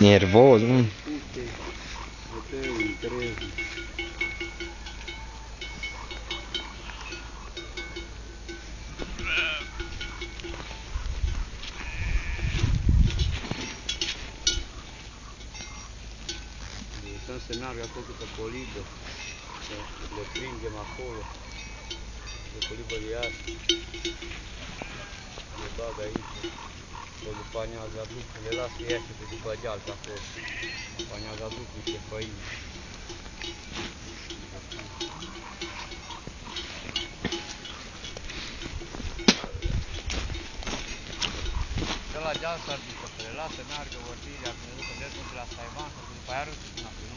Nervoso, hum. Tenho 13. Lăsăm să meargă acolo pe colibă, să le prindem acolo, pe colibă de iar, le bag aici, o după anează aduc, le las să iasă pe după deal pe acolo, după anează aduc niște făini. De la deal s-ar ducă, să le lasă meargă vorbirea, să ne ducă drept între la Saivan, să după aia râsul înapoi, nu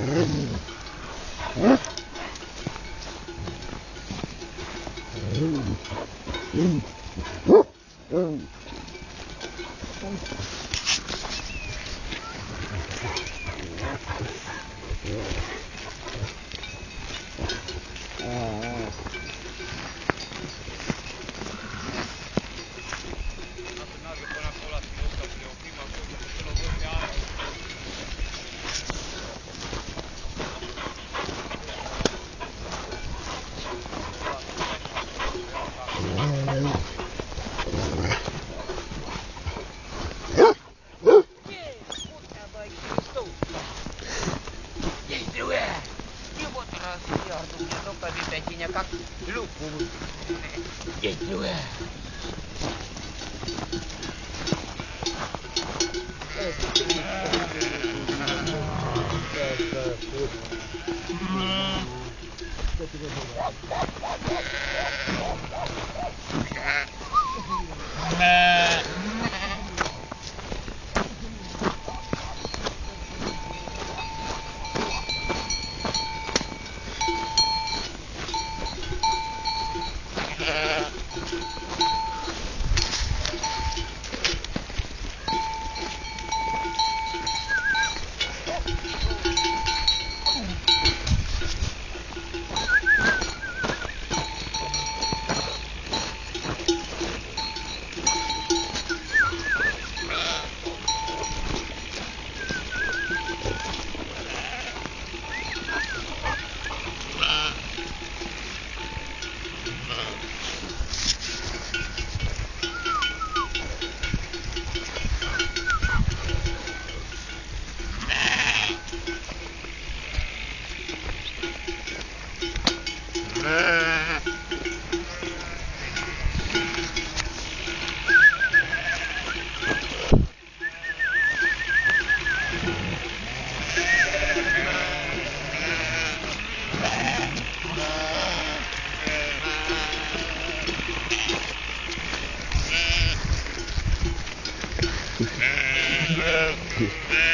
Mm-hmm. 진짜 찍어서 네. Mm.